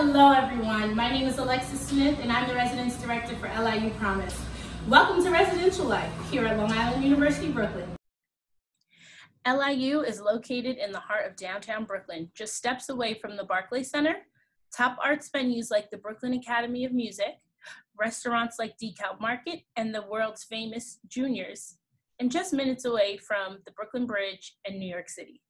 Hello everyone, my name is Alexis Smith and I'm the Residence Director for LIU Promise. Welcome to Residential Life here at Long Island University, Brooklyn. LIU is located in the heart of downtown Brooklyn, just steps away from the Barclays Center, top arts venues like the Brooklyn Academy of Music, restaurants like DeKalb Market and the world's famous Juniors, and just minutes away from the Brooklyn Bridge and New York City.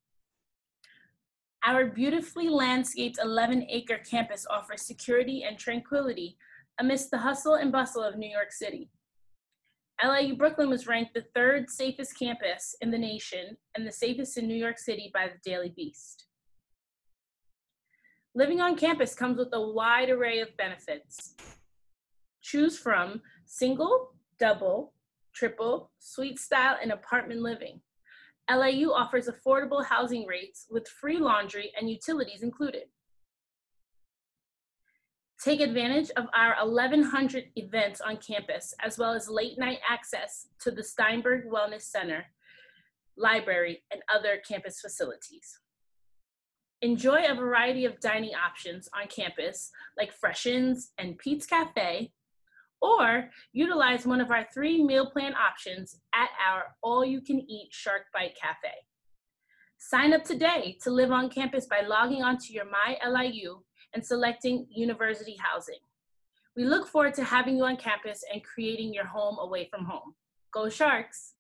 Our beautifully landscaped 11 acre campus offers security and tranquility amidst the hustle and bustle of New York City. LIU Brooklyn was ranked the third safest campus in the nation and the safest in New York City by the Daily Beast. Living on campus comes with a wide array of benefits. Choose from single, double, triple, suite style, and apartment living. LIU offers affordable housing rates with free laundry and utilities included. Take advantage of our 1,100 events on campus, as well as late night access to the Steinberg Wellness Center, library, and other campus facilities. Enjoy a variety of dining options on campus, like Freshens and Pete's Cafe, or utilize one of our three meal plan options at our all you can eat Shark Bite Cafe. Sign up today to live on campus by logging onto your MyLIU and selecting university housing. We look forward to having you on campus and creating your home away from home. Go Sharks!